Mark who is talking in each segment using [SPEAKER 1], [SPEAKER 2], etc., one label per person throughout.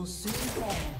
[SPEAKER 1] Will soon fall.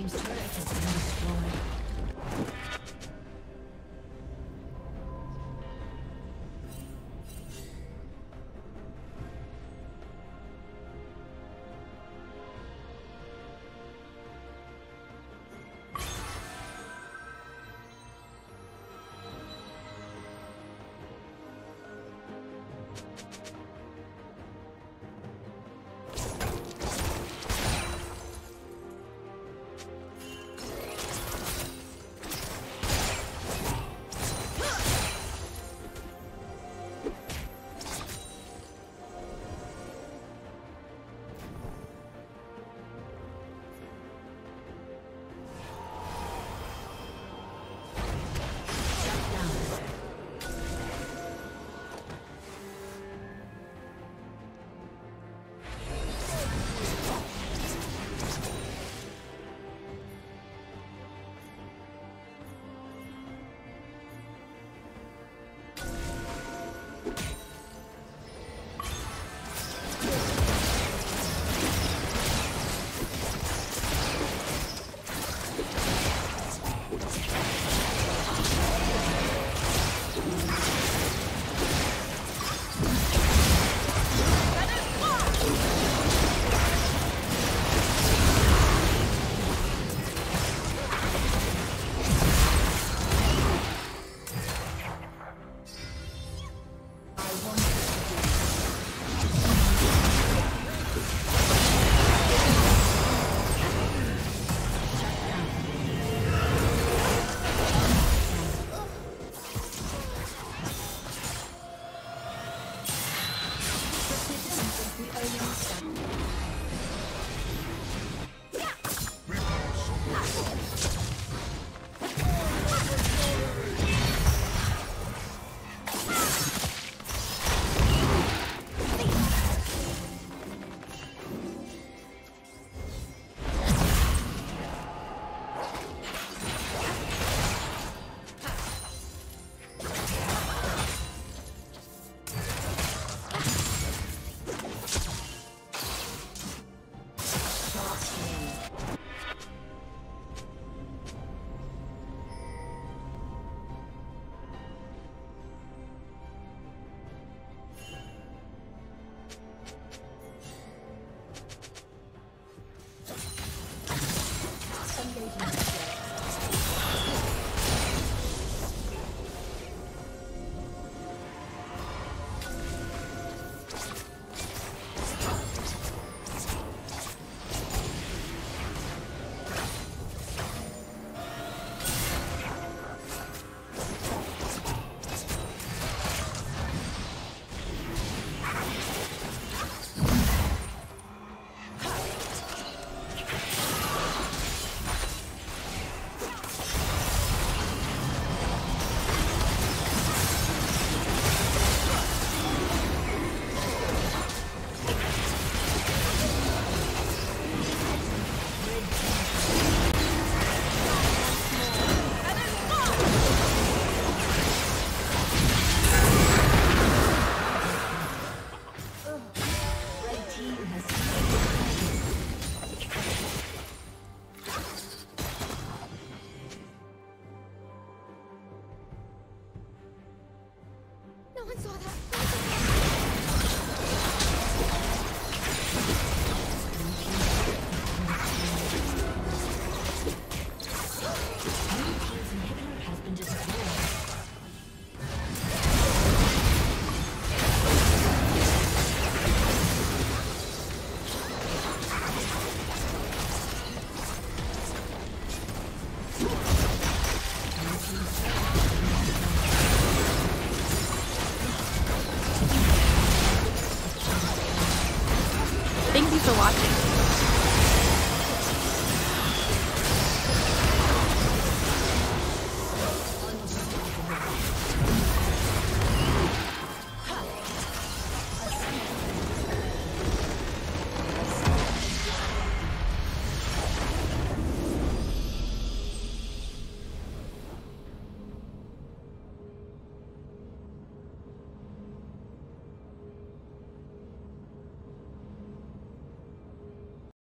[SPEAKER 2] team's turret